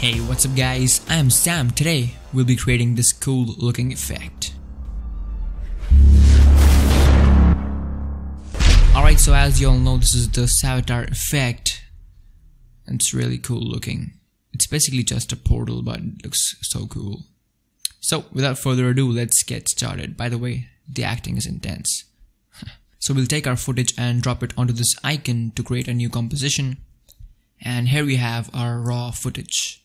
Hey, what's up guys? I am Sam. Today, we'll be creating this cool looking effect. Alright, so as you all know, this is the Savitar effect. It's really cool looking. It's basically just a portal, but it looks so cool. So, without further ado, let's get started. By the way, the acting is intense. so we'll take our footage and drop it onto this icon to create a new composition. And here we have our raw footage.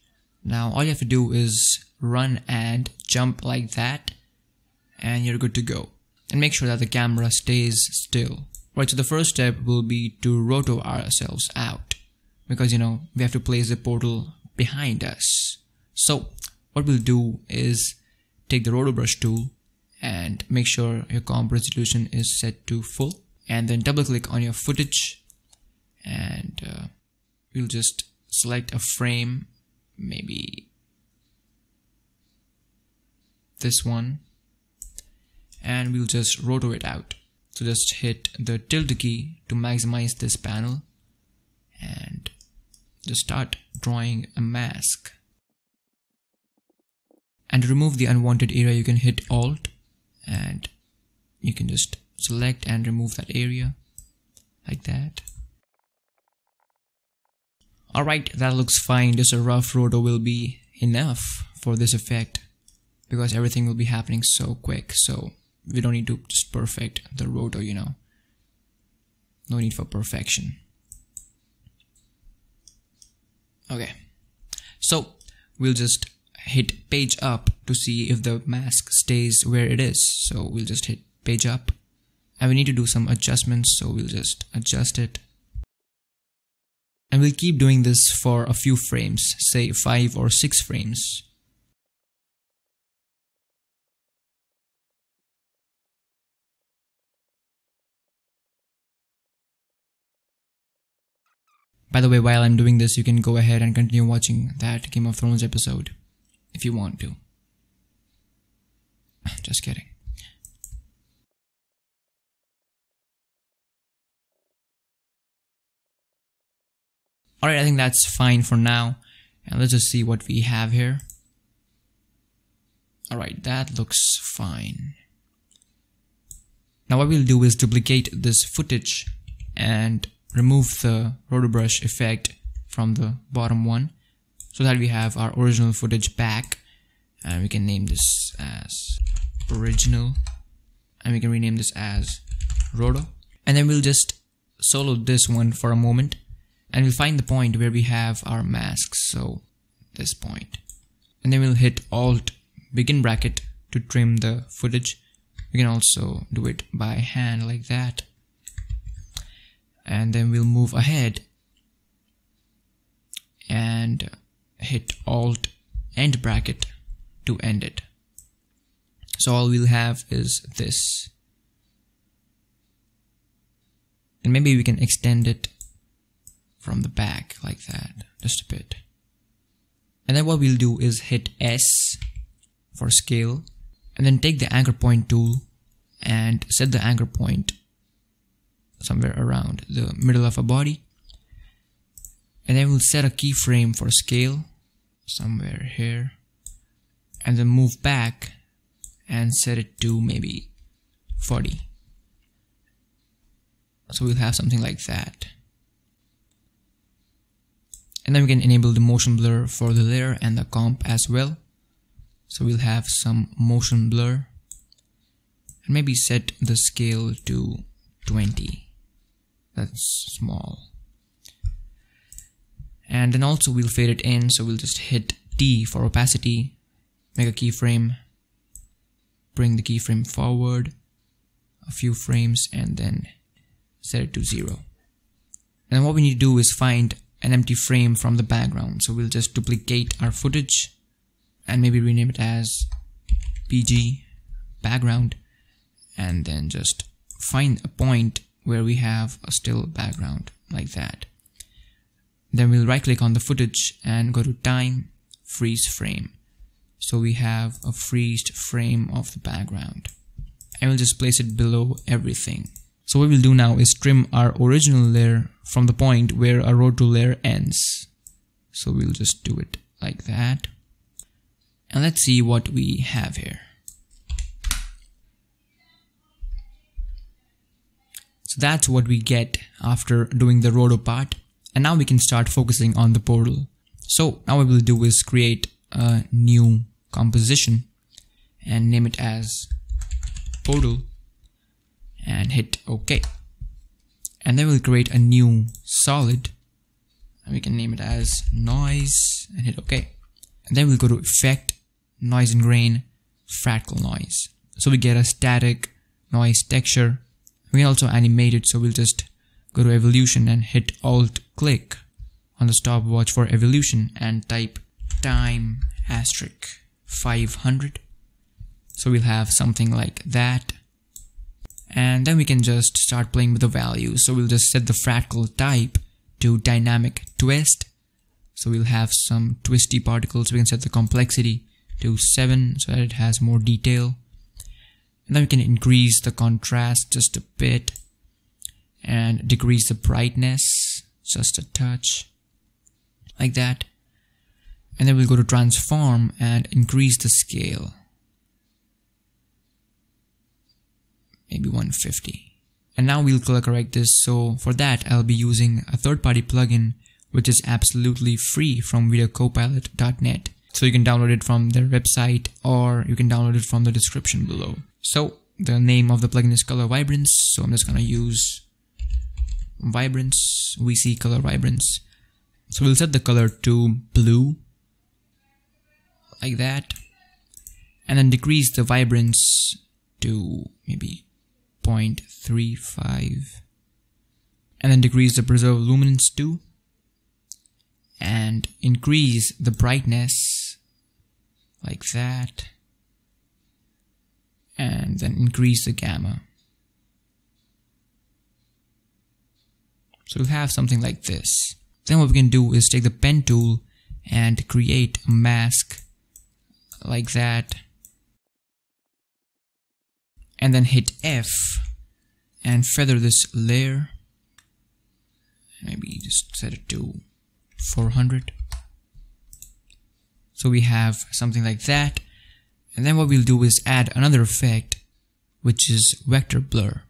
Now all you have to do is run and jump like that and you're good to go. And make sure that the camera stays still. Right, so the first step will be to roto ourselves out because you know we have to place the portal behind us. So what we'll do is take the roto brush tool and make sure your comp resolution is set to full and then double click on your footage and uh, we'll just select a frame maybe this one. And we'll just roto it out. So just hit the tilde key to maximize this panel. And just start drawing a mask. And to remove the unwanted area you can hit alt. And you can just select and remove that area like that Alright, that looks fine. Just a rough roto will be enough for this effect because everything will be happening so quick. So we don't need to just perfect the roto, you know. No need for perfection. Okay. So we'll just hit page up to see if the mask stays where it is. So we'll just hit page up and we need to do some adjustments. So we'll just adjust it and we'll keep doing this for a few frames, say 5 or 6 frames. By the way, while I'm doing this, you can go ahead and continue watching that Game of Thrones episode if you want to. Just kidding. Alright, I think that's fine for now. And let's just see what we have here. Alright, that looks fine. Now what we'll do is duplicate this footage and remove the roto brush effect from the bottom one so that we have our original footage back and we can name this as original and we can rename this as roto and then we'll just solo this one for a moment and we'll find the point where we have our mask so this point. And then we'll hit alt begin bracket to trim the footage. We can also do it by hand like that. And then we'll move ahead and hit alt end bracket to end it. So all we'll have is this. And maybe we can extend it from the back like that just a bit. And then what we'll do is hit S for scale and then take the anchor point tool and set the anchor point somewhere around the middle of a body. And then we'll set a keyframe for scale somewhere here and then move back and set it to maybe 40 so we'll have something like that and then we can enable the motion blur for the layer and the comp as well. So we'll have some motion blur. And maybe set the scale to 20 that's small. And then also we'll fade it in so we'll just hit T for opacity. Make a keyframe. Bring the keyframe forward a few frames and then set it to zero. And what we need to do is find an empty frame from the background. So we'll just duplicate our footage and maybe rename it as BG background and then just find a point where we have a still background like that. Then we'll right click on the footage and go to time, freeze frame. So we have a freezed frame of the background. And we'll just place it below everything. So what we'll do now is trim our original layer from the point where our roto layer ends. So we'll just do it like that. And let's see what we have here. So that's what we get after doing the roto part. And now we can start focusing on the portal. So now what we'll do is create a new composition and name it as portal and hit OK. And then we'll create a new solid and we can name it as noise and hit OK. And then we'll go to effect, noise and grain, fractal noise. So we get a static noise texture. We can also animate it so we'll just go to evolution and hit alt click on the stopwatch for evolution and type time asterisk 500 so we'll have something like that and then we can just start playing with the values so we'll just set the fractal type to dynamic twist. So we'll have some twisty particles. We can set the complexity to 7 so that it has more detail. And then we can increase the contrast just a bit and decrease the brightness just a touch like that. And then we'll go to transform and increase the scale maybe 150 and now we'll color correct this. So for that I'll be using a third-party plugin which is absolutely free from videocopilot.net so you can download it from their website or you can download it from the description below. So the name of the plugin is color vibrance. So I'm just gonna use vibrance. VC color vibrance. So we'll set the color to blue like that. And then decrease the vibrance to maybe 0.35 and then decrease the preserve luminance to? And increase the brightness like that. And then increase the gamma. So we'll have something like this. Then what we can do is take the pen tool and create a mask like that and then hit F and feather this layer. Maybe just set it to 400 so we have something like that. And then what we'll do is add another effect which is vector blur.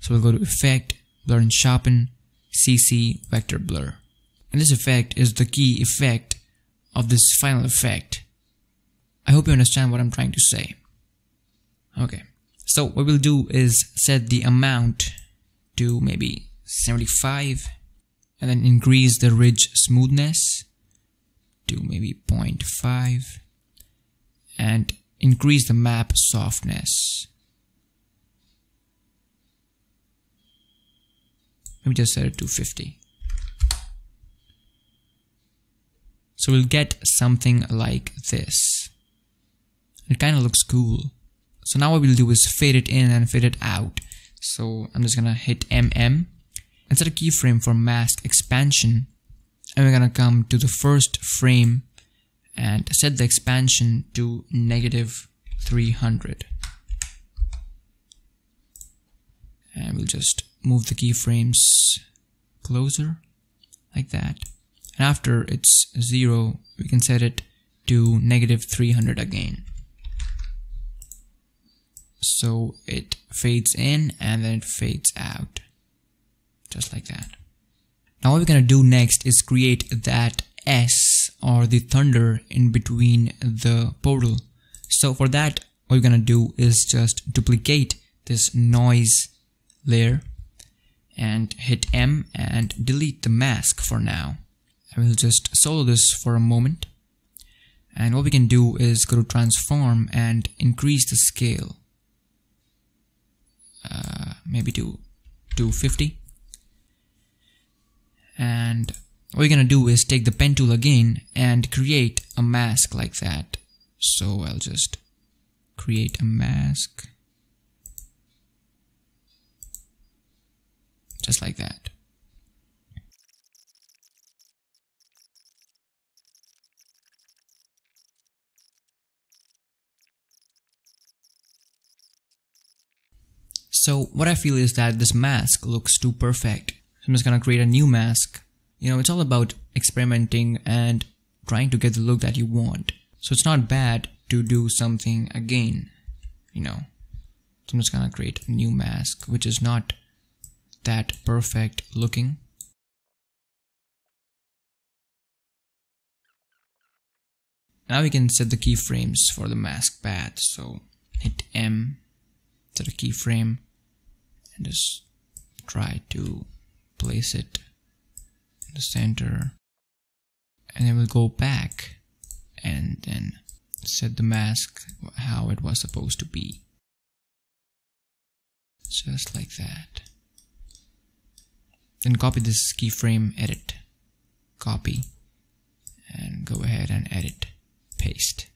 So we'll go to effect blur and sharpen CC vector blur. And this effect is the key effect of this final effect. I hope you understand what I'm trying to say. Okay so what we'll do is set the amount to maybe 75 and then increase the ridge smoothness to maybe 0.5 and increase the map softness. Let me just set it to 50. So we'll get something like this. It kind of looks cool. So now what we'll do is fade it in and fade it out. So I'm just gonna hit MM and set a keyframe for mask expansion. And we're gonna come to the first frame and set the expansion to negative 300. And we'll just move the keyframes closer like that. And after it's zero, we can set it to negative 300 again so it fades in and then it fades out. Just like that. Now what we're gonna do next is create that S or the thunder in between the portal. So for that what we're gonna do is just duplicate this noise layer and hit M and delete the mask for now. I will just solo this for a moment. And what we can do is go to transform and increase the scale uh, maybe to 250 and what we're gonna do is take the pen tool again and create a mask like that. So I'll just create a mask. Just like that So what I feel is that this mask looks too perfect. So I'm just gonna create a new mask. You know, it's all about experimenting and trying to get the look that you want. So it's not bad to do something again, you know. So I'm just gonna create a new mask which is not that perfect looking. Now we can set the keyframes for the mask path. So hit M, set a keyframe, and just try to place it in the center. And then we'll go back and then set the mask how it was supposed to be. Just like that. Then copy this keyframe, edit, copy, and go ahead and edit paste.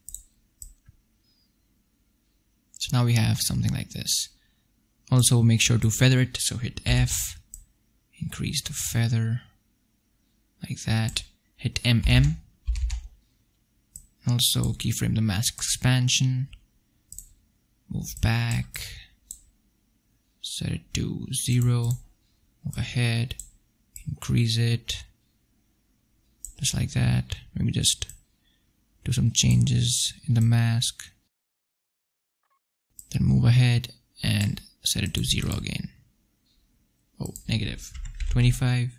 So now we have something like this. Also make sure to feather it, so hit F, increase the feather, like that, hit MM, also keyframe the mask expansion, move back, set it to 0, move ahead, increase it, just like that, maybe just do some changes in the mask. Then move ahead and set it to 0 again. Oh negative 25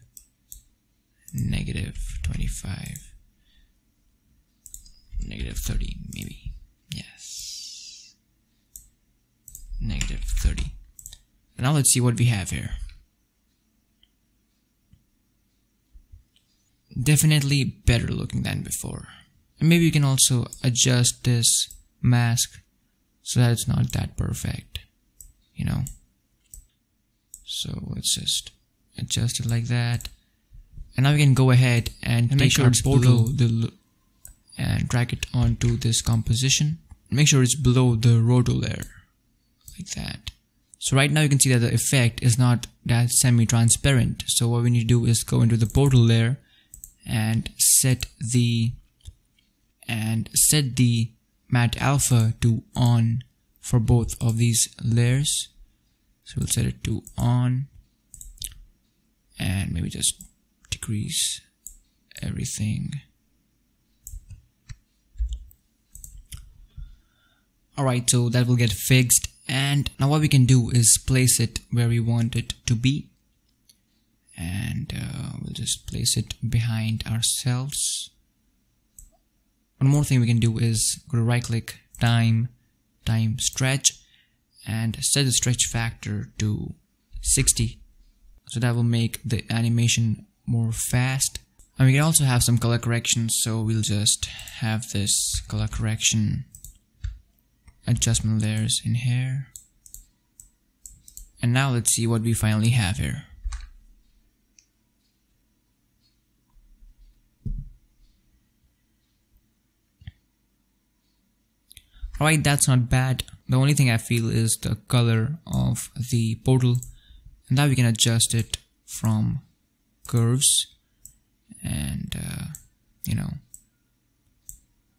negative 25 negative 30 maybe. Yes. Negative 30 now let's see what we have here. Definitely better looking than before. And maybe you can also adjust this mask so that it's not that perfect you know. So let's just adjust it like that. And now we can go ahead and, and make sure it's below the and drag it onto this composition. Make sure it's below the roto layer like that. So right now you can see that the effect is not that semi-transparent. So what we need to do is go into the portal layer and set the and set the matte alpha to on for both of these layers. So we'll set it to on and maybe just decrease everything. Alright so that will get fixed. And now what we can do is place it where we want it to be. And uh, we'll just place it behind ourselves. One more thing we can do is go to right click time time stretch and set the stretch factor to 60 so that will make the animation more fast. And we can also have some color correction so we'll just have this color correction adjustment layers in here. And now let's see what we finally have here Alright, that's not bad. The only thing I feel is the color of the portal. And now we can adjust it from curves. And, uh, you know,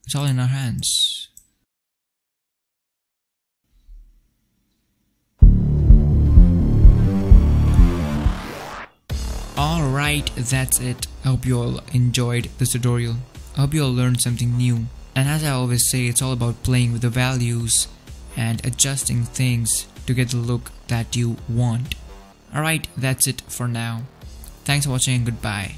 it's all in our hands. Alright, that's it. I hope you all enjoyed this tutorial. I hope you all learned something new. And as I always say, it's all about playing with the values and adjusting things to get the look that you want. Alright, that's it for now. Thanks for watching and goodbye.